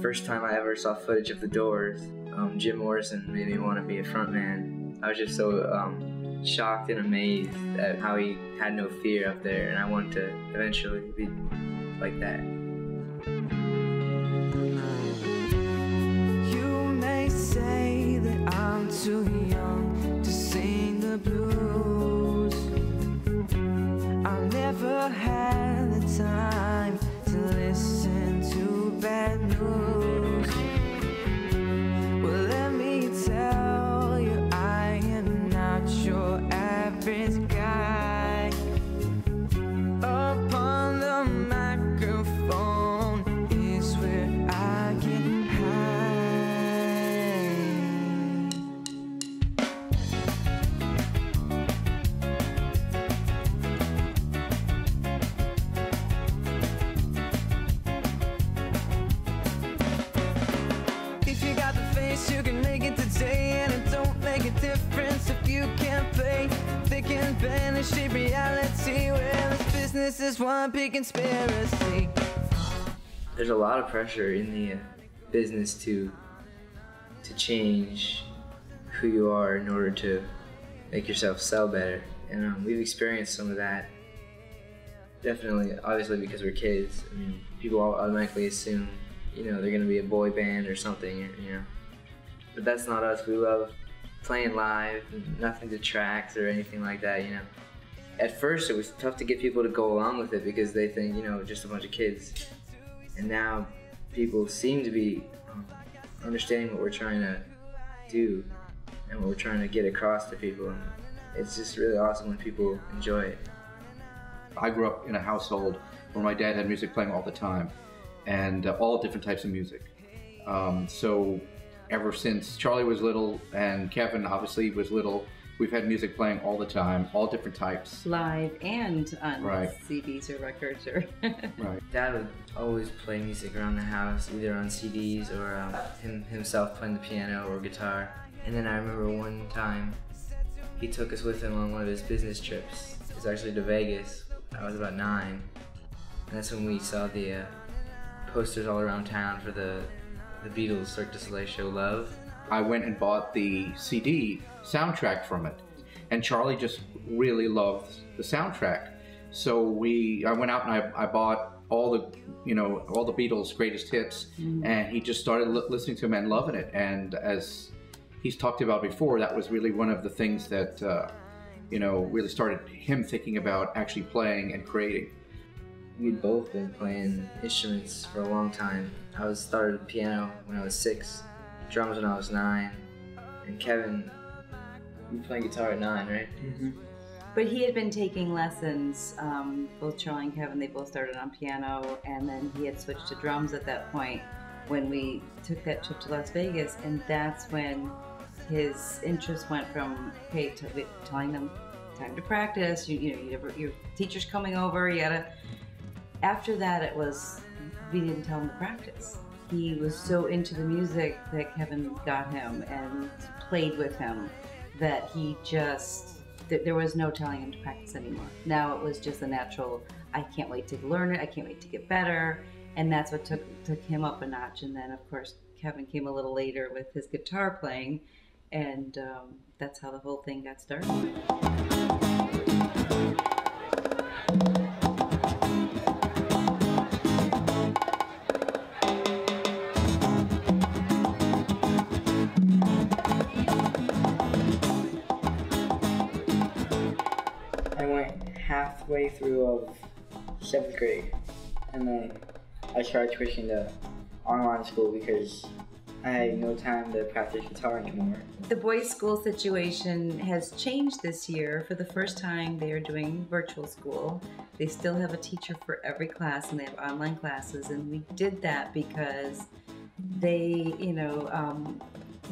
First time I ever saw footage of the Doors, um, Jim Morrison made me want to be a frontman. I was just so um, shocked and amazed at how he had no fear up there, and I wanted to eventually be like that. You may say that I'm too young to sing the blues. I never had the time play. They can banish reality where this business is one big conspiracy. There's a lot of pressure in the business to to change who you are in order to make yourself sell better, and um, we've experienced some of that. Definitely, obviously, because we're kids. I mean, people automatically assume, you know, they're gonna be a boy band or something, you know. But that's not us. We love playing live, nothing to tracks or anything like that, you know. At first, it was tough to get people to go along with it because they think, you know, just a bunch of kids. And now, people seem to be um, understanding what we're trying to do and what we're trying to get across to people. And it's just really awesome when people enjoy it. I grew up in a household where my dad had music playing all the time, and uh, all different types of music. Um, so, ever since Charlie was little and Kevin obviously was little, we've had music playing all the time, all different types. live and on Right. CDs or records or Right. Dad would always play music around the house, either on CDs or um, him himself playing the piano or guitar. And then I remember one time he took us with him on one of his business trips. It was actually to Vegas. I was about nine. And that's when we saw the uh, posters all around town for the the Beatles Cirque du Soleil show Love. I went and bought the CD soundtrack from it, and Charlie just really loved the soundtrack. So we, I went out and I, I bought all the, you know, all the Beatles' greatest hits, and he just started li- listening to them and loving it. And as he's talked about before, that was really one of the things that, uh, you know, really started him thinking about actually playing and creating. We'd both been playing instruments for a long time. I was started piano when I was six, drums when I was nine, and Kevin, you playing guitar at nine, right? Mm-hmm. But he had been taking lessons, um, both Charlie and Kevin, they both started on piano, and then he had switched to drums at that point when we took that trip to Las Vegas, and that's when his interest went from, okay, to telling them, time to practice, you, you know, you never, your teacher's coming over, you gotta. After that, it was, we didn't tell him to practice. He was so into the music that Kevin got him and played with him that he just th- there was no telling him to practice anymore. Now it was just a natural. I can't wait to learn it. I can't wait to get better, and that's what took took him up a notch. And then of course Kevin came a little later with his guitar playing, and um, that's how the whole thing got started. Halfway through of seventh grade, and then I started switching to online school because I had no time to practice guitar anymore. The boys' school situation has changed this year. For the first time, they are doing virtual school. They still have a teacher for every class, and they have online classes. And we did that because they, you know, um,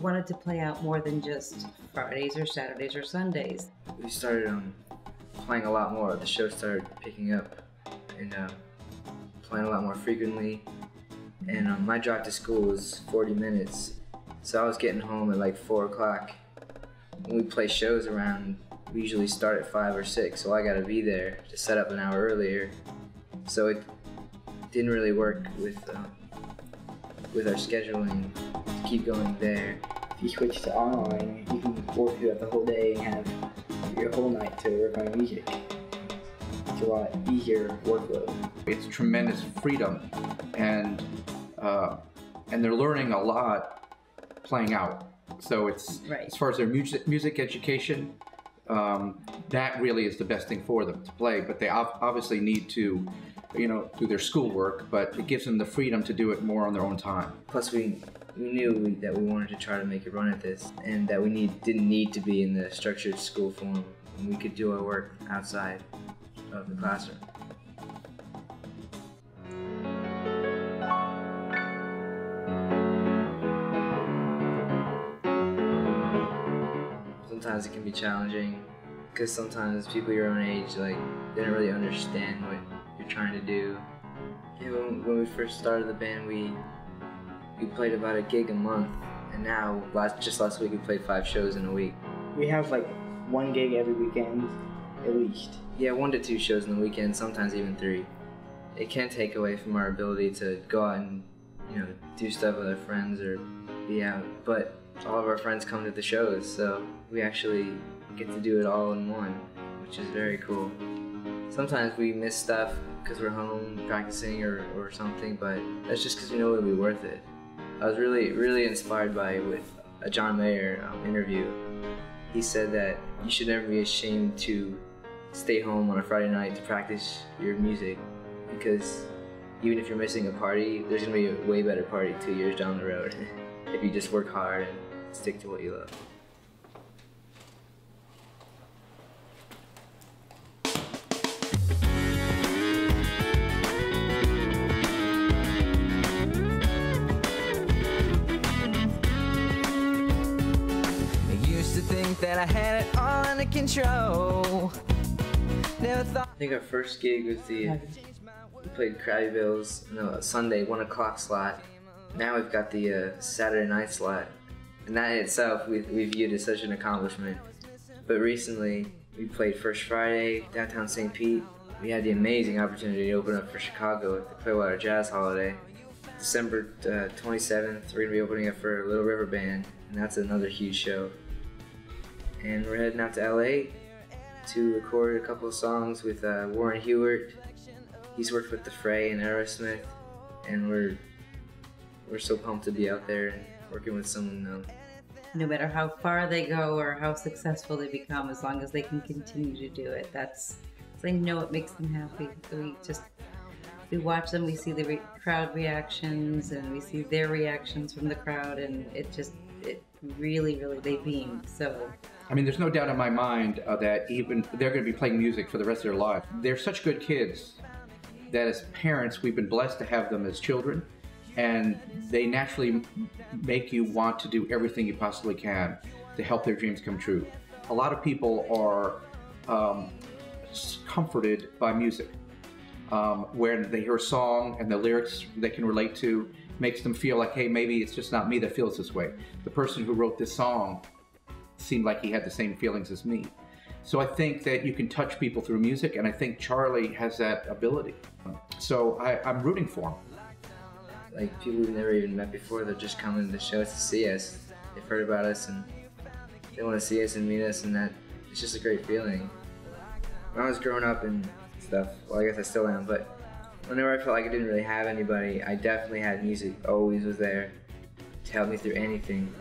wanted to play out more than just Fridays or Saturdays or Sundays. We started um, playing a lot more. The show started picking up and uh, playing a lot more frequently. And um, my drive to school was 40 minutes, so I was getting home at like 4 o'clock. When we play shows around, we usually start at 5 or 6, so I gotta be there to set up an hour earlier. So it didn't really work with um, with our scheduling to keep going there. If you switch to online, you can work throughout the whole day and have your whole night to work on music. It's a lot easier workload. It's tremendous freedom, and uh, and they're learning a lot playing out. So it's Right. as far as their music music education, um, that really is the best thing for them to play. But they ob- obviously need to, you know, do their schoolwork. But it gives them the freedom to do it more on their own time. Plus, we we knew that we wanted to try to make a run at this, and that we need didn't need to be in the structured school form, and we could do our work outside of the classroom. Sometimes it can be challenging because sometimes people your own age like they don't really understand what you're trying to do. Yeah, when, when we first started the band, we we played about a gig a month, and now last just last week we played five shows in a week. We have like one gig every weekend, at least. Yeah, one to two shows in the weekend, sometimes even three. It can take away from our ability to go out and you know do stuff with our friends or be out, but all of our friends come to the shows, so we actually get to do it all in one, which is very cool. Sometimes we miss stuff because we're home practicing or, or something, but that's just because we know it'll be worth it. I was really, really inspired by with a John Mayer um, interview. He said that you should never be ashamed to stay home on a Friday night to practice your music because even if you're missing a party, there's gonna be a way better party two years down the road if you just work hard and stick to what you love. I had it all under control. Never thought. I think our first gig was the we played Crabby Bill's a Sunday one o'clock slot. Now we've got the uh, Saturday night slot, and that in itself we, we viewed as such an accomplishment. But recently we played First Friday downtown St. Pete. We had the amazing opportunity to open up for Chicago at the Clearwater Jazz Holiday. December uh, 27th, we're gonna be opening up for a Little River Band, and that's another huge show. And we're heading out to LA to record a couple of songs with uh, Warren Huart. He's worked with The Fray and Aerosmith, and we're we're so pumped to be out there and working with someone no matter how far they go or how successful they become, as long as they can continue to do it, that's they know it makes them happy. We just we watch them, we see the re- crowd reactions, and we see their reactions from the crowd, and it just it really, really they beam. So I mean, there's no doubt in my mind uh, that even they're going to be playing music for the rest of their life. They're such good kids that as parents, we've been blessed to have them as children, and they naturally make you want to do everything you possibly can to help their dreams come true. A lot of people are um, comforted by music. Um, where they hear a song and the lyrics they can relate to makes them feel like, hey, maybe it's just not me that feels this way. The person who wrote this song seemed like he had the same feelings as me. So I think that you can touch people through music, and I think Charlie has that ability. So I, I'm rooting for him. Like people we've never even met before, they're just coming to the show to see us. They've heard about us and they want to see us and meet us, and that it's just a great feeling. When I was growing up and stuff, well, I guess I still am, but whenever I felt like I didn't really have anybody, I definitely had music. Always was there to help me through anything.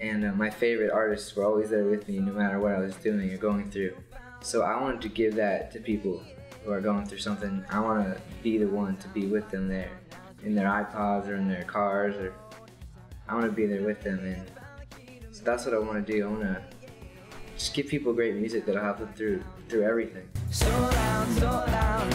And uh, my favorite artists were always there with me, no matter what I was doing or going through. So I wanted to give that to people who are going through something. I want to be the one to be with them there, in their iPods or in their cars, or I want to be there with them. And so that's what I want to do. I want to just give people great music that'll help them through through everything. So loud, so loud,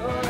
me.